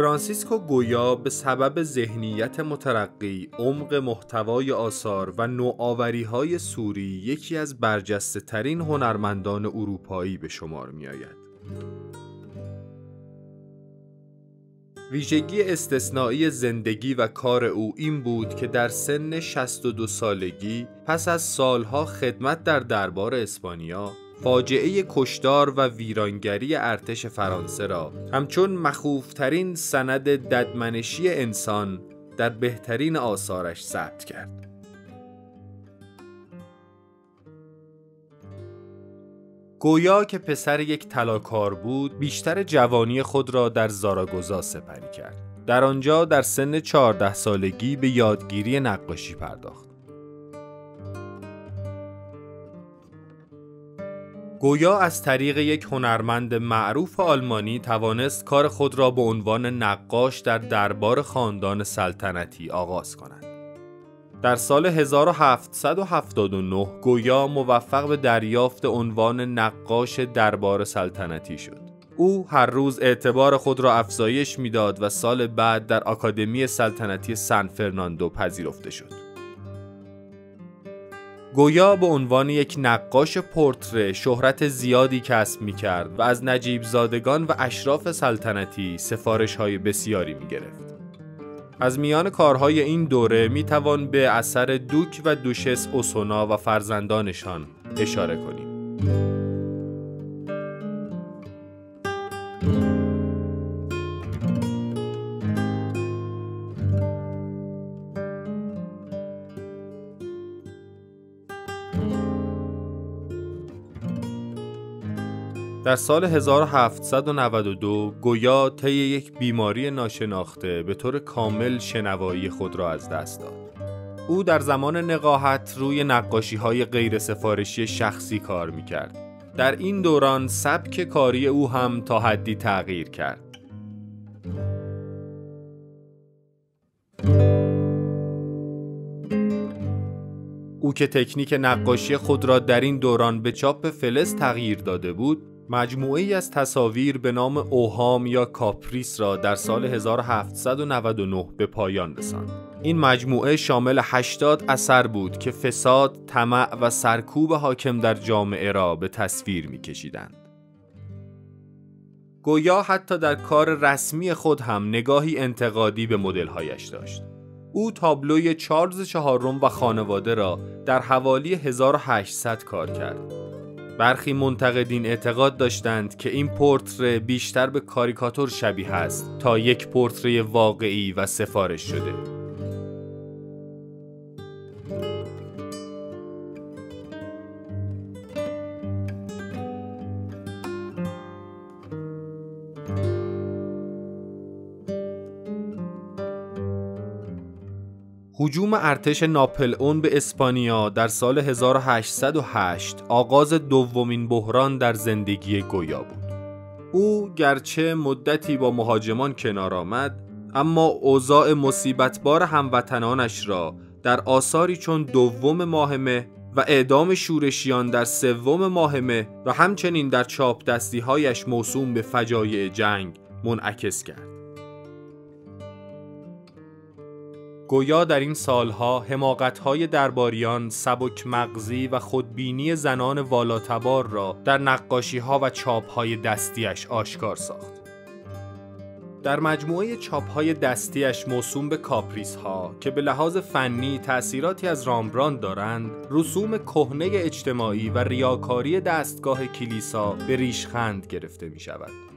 فرانسیسکو گویا به سبب ذهنیت مترقی، عمق محتوای آثار و نوآوری های سوری یکی از برجسته ترین هنرمندان اروپایی به شمار می آید. ویژگی استثنایی زندگی و کار او این بود که در سن 62 سالگی پس از سالها خدمت در دربار اسپانیا فاجعه کشدار و ویرانگری ارتش فرانسه را همچون مخوفترین سند ددمنشی انسان در بهترین آثارش ثبت کرد. گویا که پسر یک طلاکار بود بیشتر جوانی خود را در زاراگوزا سپری کرد در آنجا در سن 14 سالگی به یادگیری نقاشی پرداخت گویا از طریق یک هنرمند معروف آلمانی توانست کار خود را به عنوان نقاش در دربار خاندان سلطنتی آغاز کند. در سال 1779 گویا موفق به دریافت عنوان نقاش دربار سلطنتی شد. او هر روز اعتبار خود را افزایش می‌داد و سال بعد در آکادمی سلطنتی سن فرناندو پذیرفته شد. گویا به عنوان یک نقاش پورتره شهرت زیادی کسب می کرد و از نجیب زادگان و اشراف سلطنتی سفارش های بسیاری می گرفت. از میان کارهای این دوره می توان به اثر دوک و دوشس اوسونا و فرزندانشان اشاره کنیم. در سال 1792 گویا طی یک بیماری ناشناخته به طور کامل شنوایی خود را از دست داد. او در زمان نقاهت روی نقاشی های غیر سفارشی شخصی کار می کرد. در این دوران سبک کاری او هم تا حدی تغییر کرد. او که تکنیک نقاشی خود را در این دوران به چاپ فلز تغییر داده بود مجموعه از تصاویر به نام اوهام یا کاپریس را در سال 1799 به پایان رساند. این مجموعه شامل 80 اثر بود که فساد، طمع و سرکوب حاکم در جامعه را به تصویر می‌کشیدند. گویا حتی در کار رسمی خود هم نگاهی انتقادی به مدل‌هایش داشت. او تابلوی چارلز چهارم و خانواده را در حوالی 1800 کار کرد. برخی منتقدین اعتقاد داشتند که این پورتره بیشتر به کاریکاتور شبیه است تا یک پورتره واقعی و سفارش شده. هجوم ارتش ناپلئون به اسپانیا در سال 1808 آغاز دومین بحران در زندگی گویا بود. او گرچه مدتی با مهاجمان کنار آمد اما اوضاع مصیبتبار هموطنانش را در آثاری چون دوم ماهمه و اعدام شورشیان در سوم ماهمه و همچنین در چاپ دستی هایش موسوم به فجایع جنگ منعکس کرد. گویا در این سالها حماقتهای درباریان سبک مغزی و خودبینی زنان والاتبار را در نقاشیها و چاپهای دستیش آشکار ساخت. در مجموعه چاپهای دستیش موسوم به کاپریس ها که به لحاظ فنی تأثیراتی از رامبراند دارند رسوم کهنه اجتماعی و ریاکاری دستگاه کلیسا به ریشخند گرفته می شود.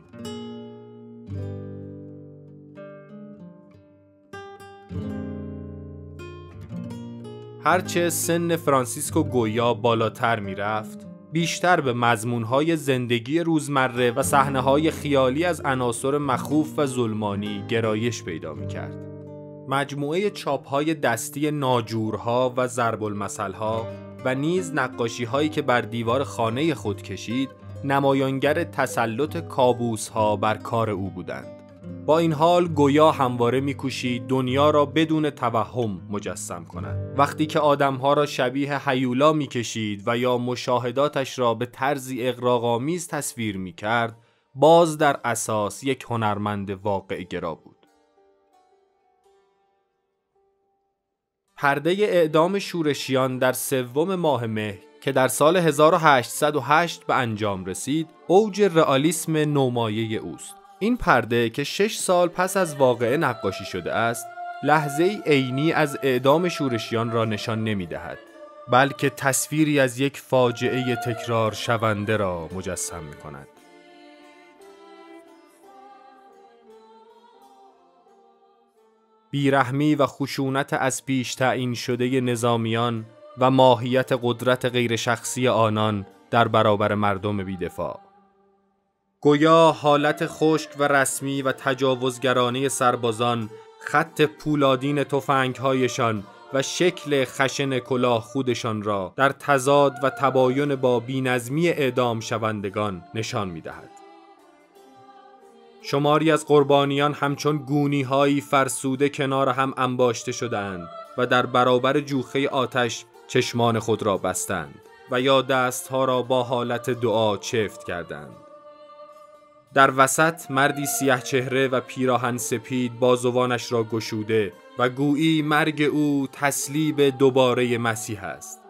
هرچه سن فرانسیسکو گویا بالاتر می‌رفت بیشتر به مضمونهای زندگی روزمره و صحنه‌های خیالی از عناصر مخوف و ظلمانی گرایش پیدا می‌کرد. مجموعه چاپهای دستی ناجورها و ضرب المثلها و نیز نقاشی هایی که بر دیوار خانه خود کشید نمایانگر تسلط کابوس ها بر کار او بودند. با این حال گویا همواره میکوشید دنیا را بدون توهم مجسم کند. وقتی که آدمها را شبیه حیولا می‌کشید و یا مشاهداتش را به طرزی اقراغامیز تصویر می‌کرد باز در اساس یک هنرمند واقع گرا بود. پرده اعدام شورشیان در سوم ماه مه که در سال 1808 به انجام رسید اوج رئالیسم نومایه اوست. این پرده که شش سال پس از واقعه نقاشی شده است لحظه عینی از اعدام شورشیان را نشان نمی دهد بلکه تصویری از یک فاجعه تکرار شونده را مجسم می کند بیرحمی و خشونت از پیش تعیین شده نظامیان و ماهیت قدرت غیر شخصی آنان در برابر مردم بیدفاع. گویا حالت خشک و رسمی و تجاوزگرانه سربازان خط پولادین تفنگهایشان و شکل خشن کلاه خودشان را در تضاد و تباین با بینظمی اعدام شوندگان نشان می دهد. شماری از قربانیان همچون گونی هایی فرسوده کنار هم انباشته شدند و در برابر جوخه آتش چشمان خود را بستند و یا دستها را با حالت دعا چفت کردند. در وسط مردی سیه چهره و پیراهن سپید بازوانش را گشوده و گویی مرگ او تسلیب دوباره مسیح است.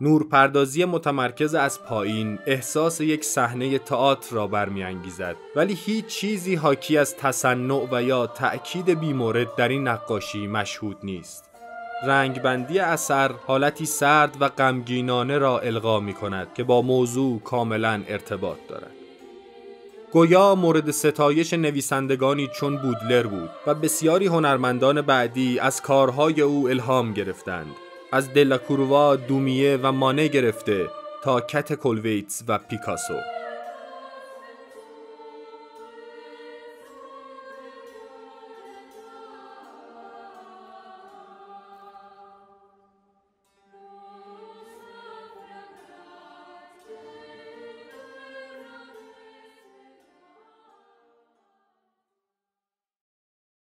نورپردازی متمرکز از پایین احساس یک صحنه تئاتر را برمیانگیزد ولی هیچ چیزی حاکی از تصنع و یا تأکید بیمورد در این نقاشی مشهود نیست رنگبندی اثر حالتی سرد و غمگینانه را القا می کند که با موضوع کاملا ارتباط دارد گویا مورد ستایش نویسندگانی چون بودلر بود و بسیاری هنرمندان بعدی از کارهای او الهام گرفتند. از دلاکوروا، دومیه و مانه گرفته تا کت کلویتس و پیکاسو.